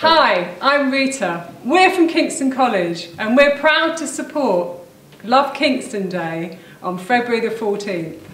Hi, I'm Rita. We're from Kingston College and we're proud to support Love Kingston Day on February the 14th.